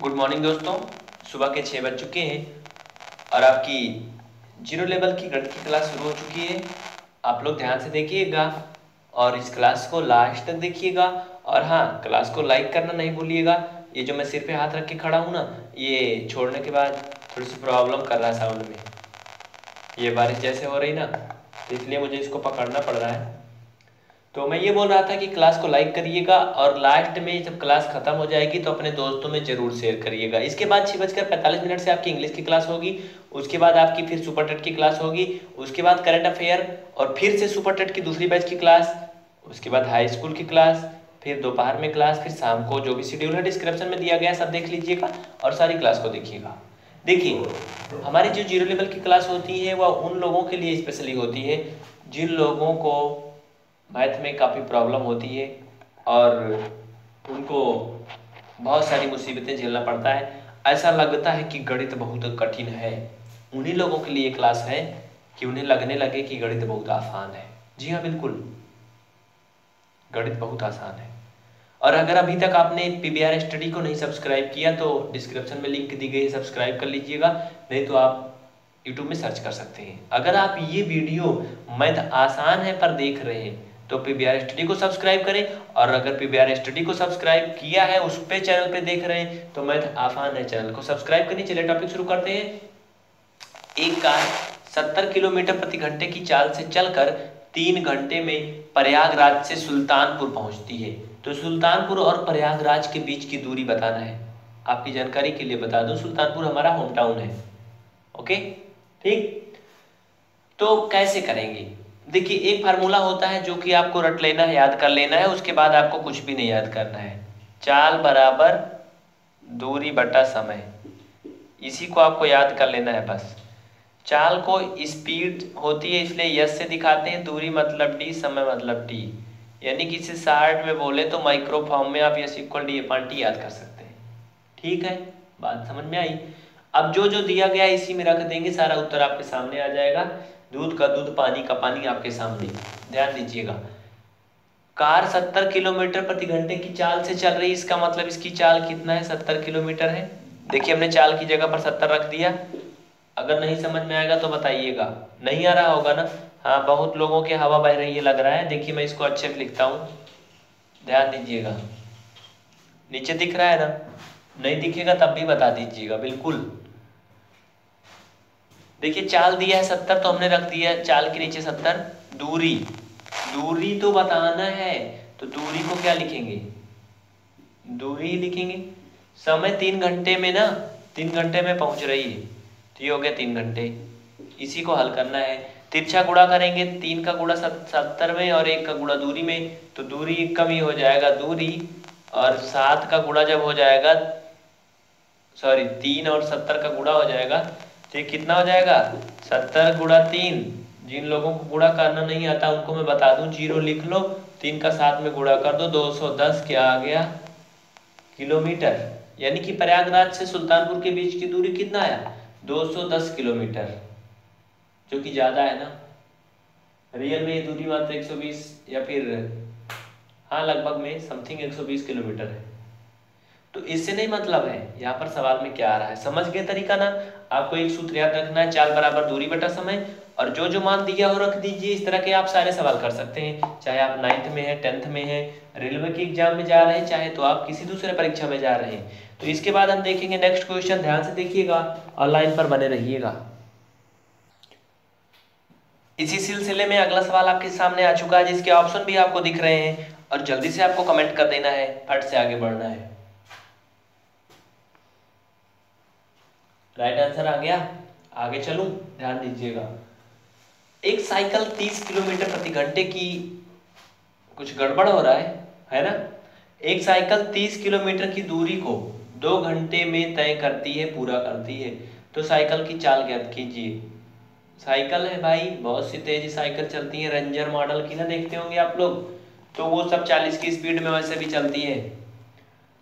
Good morning दोस्तों। सुबह के छः बज चुके हैं और आपकी ज़ीरो लेवल की गणित की क्लास शुरू हो चुकी है। आप लोग ध्यान से देखिएगा और इस क्लास को लास्ट तक देखिएगा। और हाँ क्लास को लाइक करना नहीं भूलिएगा। ये जो मैं सिर पे हाथ रख के खड़ा हूँ ना, ये छोड़ने के बाद थोड़ी सी प्रॉब्लम कर रहा है साउंड में। ये बारिश जैसे हो रही ना तो इसलिए मुझे इसको पकड़ना पड़ रहा है। तो मैं ये बोल रहा था कि क्लास को लाइक करिएगा और लास्ट में जब क्लास खत्म हो जाएगी तो अपने दोस्तों में ज़रूर शेयर करिएगा। इसके बाद छः बजकर पैंतालीस मिनट से आपकी इंग्लिश की क्लास होगी, उसके बाद आपकी फिर सुपर टेट की क्लास होगी, उसके बाद करंट अफेयर और फिर से सुपर टेट की दूसरी बैच की क्लास उसके बाद हाई स्कूल की क्लास फिर दोपहर में क्लास फिर शाम को जो भी शेड्यूल है डिस्क्रिप्शन में दिया गया सब देख लीजिएगा और सारी क्लास को देखिएगा। देखिए, हमारी जो ज़ीरो लेवल की क्लास होती है, वह उन लोगों के लिए स्पेशली होती है, जिन लोगों को मैथ में काफ़ी प्रॉब्लम होती है और उनको बहुत सारी मुसीबतें झेलना पड़ता है। ऐसा लगता है कि गणित बहुत कठिन है। उन्हीं लोगों के लिए क्लास है कि उन्हें लगने लगे कि गणित बहुत आसान है। जी हाँ बिल्कुल। गणित बहुत आसान है। और अगर अभी तक आपने पी बी आर स्टडी को नहीं सब्सक्राइब किया तो डिस्क्रिप्शन में लिंक दी गई है सब्सक्राइब कर लीजिएगा, नहीं तो आप यूट्यूब में सर्च कर सकते हैं। अगर आप ये वीडियो मैथ आसान है पर देख रहे हैं तो पी बी आर स्टडी को सब्सक्राइब करें और अगर पी बी आर स्टडी को सब्सक्राइब किया है, उस पे चैनल पे देख रहे हैं तो मैथ आसान है चैनल को सब्सक्राइब करिए चलिए टॉपिक शुरू करते हैं। एक कार सत्तर किलोमीटर प्रति घंटे की चाल से चलकर तीन घंटे में प्रयागराज से सुल्तानपुर पहुँचती है। तो सुल्तानपुर और प्रयागराज के बीच की दूरी बताना है। आपकी जानकारी के लिए बता दूँ, सुल्तानपुर हमारा होम टाउन है। ओके ठीक? तो कैसे करेंगे? देखिए, एक फार्मूला होता है जो कि आपको रट लेना है, याद कर लेना है, उसके बाद आपको कुछ भी नहीं याद करना है। चाल बराबर दूरी बटा समय। इसी को आपको याद कर लेना है बस। चाल को स्पीड होती है, इसलिए यस से दिखाते हैं, दूरी मतलब डी समय मतलब टी यानी कि इसे शार्ट में बोले तो माइक्रो फॉर्म में आप S equal D upon T याद कर सकते हैं। ठीक है? बात समझ में आई? अब जो जो दिया गया इसी में रख देंगे, सारा उत्तर आपके सामने आ जाएगा। दूध का दूध, पानी का पानी आपके सामने। ध्यान दीजिएगा। कार 70 किलोमीटर प्रति घंटे की चाल से चल रही इसका मतलब इसकी चाल कितना है? 70 किलोमीटर है। देखिए, हमने चाल की जगह पर 70 रख दिया। अगर नहीं समझ में आएगा तो बताइएगा। नहीं आ रहा होगा ना? हाँ बहुत लोगों के हवा बह रही है लग रहा है। देखिए, मैं इसको अच्छे से लिखता हूँ। ध्यान दीजिएगा। नीचे दिख रहा है ना? नहीं दिखेगा तब भी बता दीजिएगा, बिल्कुल। देखिए, चाल दिया है सत्तर तो हमने रख दिया चाल के नीचे सत्तर। दूरी। दूरी तो बताना है तो दूरी को क्या लिखेंगे? दूरी लिखेंगे। समय तीन घंटे में ना, तीन घंटे में पहुँच रही है। तो ये हो गया तीन घंटे। इसी को हल करना है। तिरछा गुड़ा करेंगे, तीन का गुड़ा सत्तर में और एक का गुड़ा दूरी में तो दूरी कम ही हो जाएगा। दूरी और सात का गुड़ा जब हो जाएगा सॉरी तीन और सत्तर का गुड़ा हो जाएगा तो ये कितना हो जाएगा? सत्तर गुड़ा तीन। जिन लोगों को गुड़ा करना नहीं आता, उनको मैं बता दूँ, ज़ीरो लिख लो, तीन का साथ में गुड़ा कर दो 210 क्या आ गया? किलोमीटर। यानी कि प्रयागराज से सुल्तानपुर के बीच की दूरी कितना आया? 210 किलोमीटर। जो कि ज़्यादा है ना? रियल में ये दूरी मात्र 120 या फिर हाँ लगभग में समथिंग 120 किलोमीटर है। तो इससे नहीं मतलब है, यहाँ पर सवाल में क्या आ रहा है? समझ गए तरीका ना? आपको एक सूत्र याद रखना है, चाल बराबर दूरी बटा समय, और जो जो मान दिया हो रख दीजिए, इस तरह के आप सारे सवाल कर सकते हैं। चाहे आप नाइन्थ में है टेंथ में है रेलवे के एग्ज़ाम में जा रहे हैं, चाहे तो आप किसी दूसरे परीक्षा में जा रहे हैं। तो इसके बाद हम देखेंगे नेक्स्ट क्वेश्चन ध्यान से देखिएगा ऑनलाइन पर बने रहिएगा। इसी सिलसिले में अगला सवाल आपके सामने आ चुका है, जिसके ऑप्शन भी आपको दिख रहे हैं, और जल्दी से आपको कमेंट कर देना है, फट से आगे बढ़ना है। राइट आंसर आ गया। आगे चलूँ, ध्यान दीजिएगा। एक साइकिल 30 किलोमीटर प्रति घंटे की कुछ गड़बड़ हो रहा है है ना? एक साइकिल 30 किलोमीटर की दूरी को दो घंटे में तय करती है, पूरा करती है। तो साइकिल की चाल ज्ञात कीजिए। साइकिल है भाई, बहुत सी तेज़ी साइकिल चलती है। रेंजर मॉडल की ना देखते होंगे आप लोग? तो वो सब 40 की स्पीड में वैसे भी चलती है।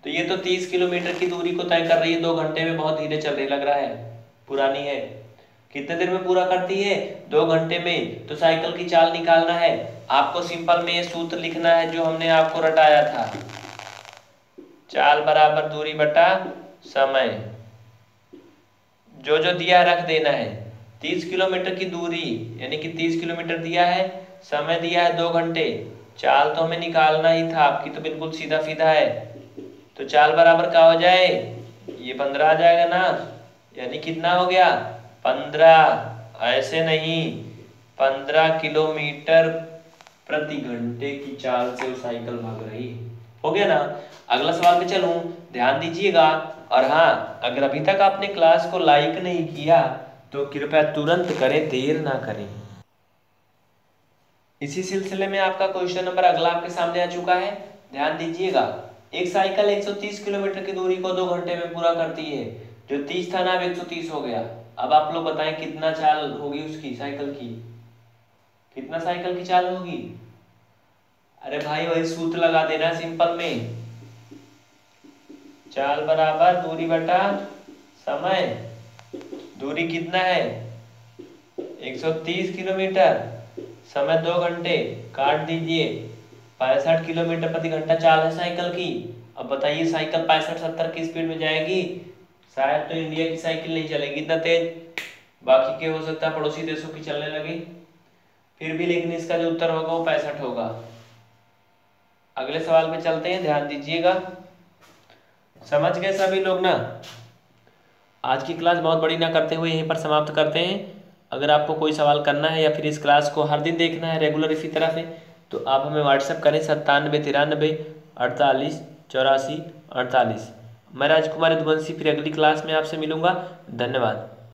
तो ये तो 30 किलोमीटर की दूरी को तय कर रही है, दो घंटे में बहुत धीरे चल रही लग रहा है, पुरानी है। कितने देर में पूरा करती है? दो घंटे में। तो साइकिल की चाल निकालना है। आपको सिंपल में ये सूत्र लिखना है जो हमने आपको रटाया था। चाल बराबर दूरी बटा समय। जो जो दिया रख देना है। तीस किलोमीटर की दूरी, यानी कि तीस किलोमीटर दिया है, समय दिया है दो घंटे। चाल तो हमें निकालना ही था, आपकी तो बिल्कुल सीधा सीधा है। तो चाल बराबर क्या हो जाए? ये पंद्रह आ जाएगा ना। यानी कितना हो गया? पंद्रह। ऐसे नहीं। पंद्रह किलोमीटर प्रति घंटे की चाल से वो साइकिल भाग रही है। हो गया ना? अगला सवाल पे चलूँ। ध्यान दीजिएगा। और हाँ अगर अभी तक आपने क्लास को लाइक नहीं किया तो कृपया तुरंत करें, देर ना करें। इसी सिलसिले में आपका क्वेश्चन नंबर अगला आपके सामने आ चुका है। ध्यान दीजिएगा। एक साइकिल 130 किलोमीटर की दूरी को दो घंटे में पूरा करती है, जो 30 था, ना अब 130 हो गया। अब आप लोग बताएँ, कितना चाल होगी उसकी, साइकिल की? कितना साइकिल की चाल होगी? अरे भाई, वही सूत्र लगा देना सिंपल में। चाल बराबर, दूरी बटा समय। दूरी कितना है? 130 किलोमीटर। समय दो घंटे। काट दीजिए। पैंसठ किलोमीटर प्रति घंटा चाल है साइकिल की। अब बताइए, साइकिल पैंसठ सत्तर की स्पीड में जाएगी? शायद तो इंडिया की साइकिल नहीं चलेगी, इतना तेज। बाकी के हो सकता है, पड़ोसी देशों की चलने लगी। फिर भी लेकिन इसका जो उत्तर होगा, वो पैंसठ होगा। अगले सवाल पे चलते हैं, ध्यान दीजिएगा। समझ गए सभी लोग ना? आज की क्लास बहुत बड़ी ना करते हुए यहीं पर समाप्त करते हैं। अगर आपको कोई सवाल करना है या फिर इस क्लास को हर दिन देखना है, रेगुलर इसी तरह से तो आप हमें व्हाट्सएप करें सत्तानवे तिरानबे अड़तालीस चौरासी अड़तालीस। मैं राजकुमार यदुवंशी फिर अगली क्लास में आपसे मिलूँगा। धन्यवाद।